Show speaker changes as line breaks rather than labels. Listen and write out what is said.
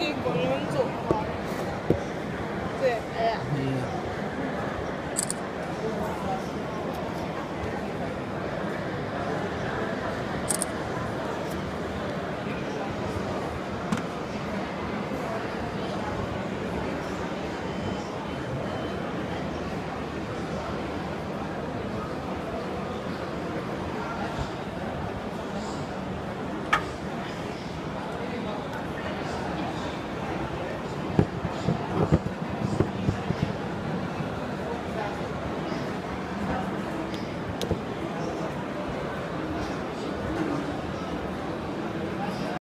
可以滚轮走了